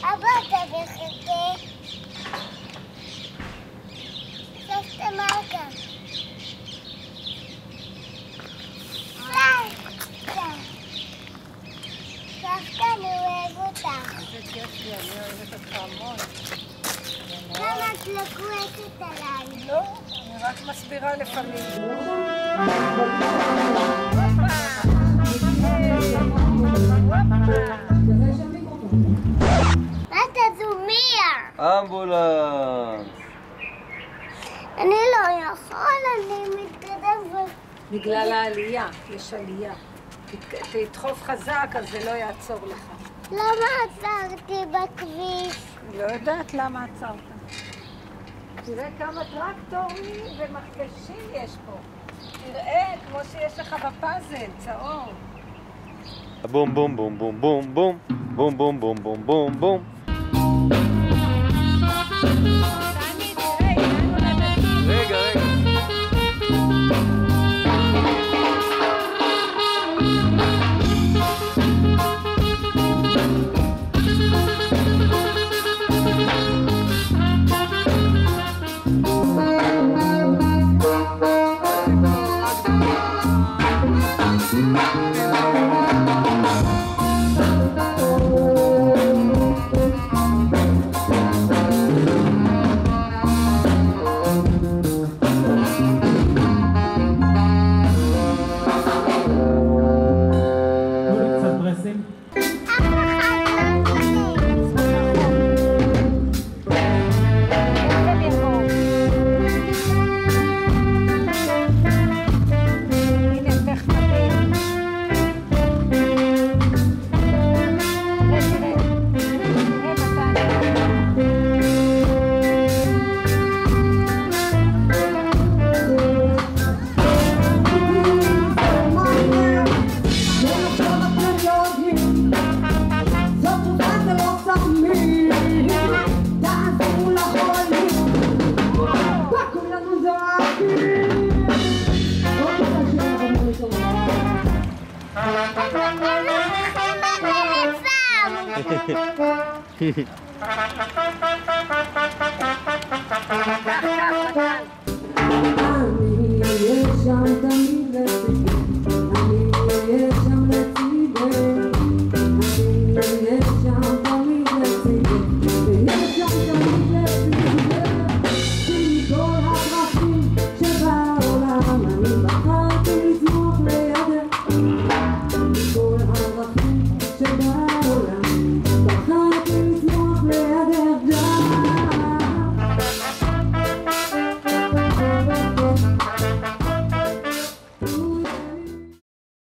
אבא, אתה מחכה. סבתא מלכה. סבתא. אני אוהב אותך. איזה כיף לי, אני אוהבת אותך המון. למה את לא כועסת עליי? לא, אני רק מסבירה לפעמים. מה אתה זומיה? אמבולנס. אני לא יכול, אני מתקדם. בגלל העלייה, יש עלייה. תדחוף חזק, אז זה לא יעצור לך. למה עצרתי בכביש? לא יודעת למה עצרת. תראה כמה טרקטורים ומכבשים יש פה. תראה, כמו שיש לך בפאזל, צהוב. Boom, boom, boom, boom, boom, boom, boom, boom, boom, boom, boom, boom. 哈哈哈哈哈哈哈哈